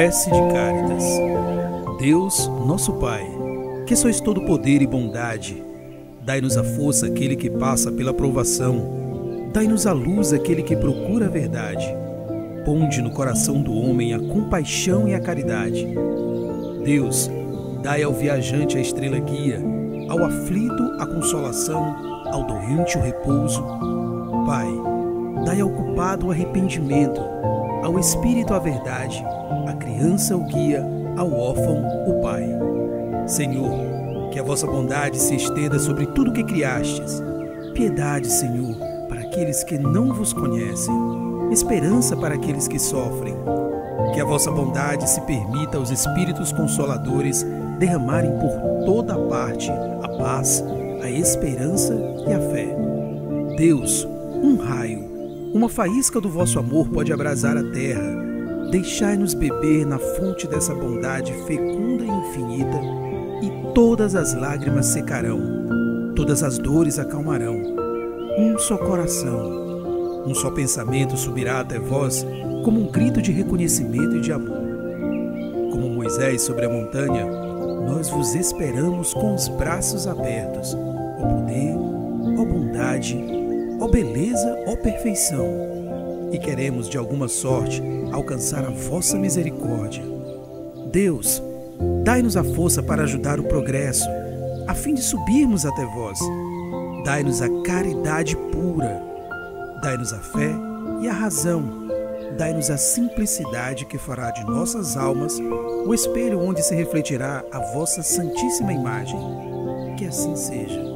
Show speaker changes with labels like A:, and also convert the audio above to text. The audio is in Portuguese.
A: Prece de Cáritas. Deus, nosso Pai, que sois todo poder e bondade, dai-nos a força aquele que passa pela provação, dai-nos a luz aquele que procura a verdade. Ponde no coração do homem a compaixão e a caridade. Deus, dai ao viajante a estrela guia, ao aflito a consolação, ao doente o repouso. Pai, dai ao culpado o arrependimento, ao espírito a verdade, à criança o guia, ao órfão o pai. Senhor, que a vossa bondade se estenda sobre tudo que criastes. Piedade, Senhor, para aqueles que não vos conhecem, esperança para aqueles que sofrem. Que a vossa bondade se permita aos espíritos consoladores derramarem por toda parte a paz, a esperança e a fé. Deus, um raio, uma faísca do vosso amor pode abrasar a terra. Deixai-nos beber na fonte dessa bondade fecunda e infinita, e todas as lágrimas secarão, todas as dores acalmarão. Um só coração, um só pensamento subirá até vós como um grito de reconhecimento e de amor. Como Moisés sobre a montanha, nós vos esperamos com os braços abertos, ó poder, ó bondade, ó beleza, ó perfeição, e queremos de alguma sorte alcançar a vossa misericórdia. Deus, dai-nos a força para ajudar o progresso, a fim de subirmos até vós. Dai-nos a caridade pura, dai-nos a fé e a razão. Dai-nos a simplicidade que fará de nossas almas o espelho onde se refletirá a vossa santíssima imagem. Que assim seja.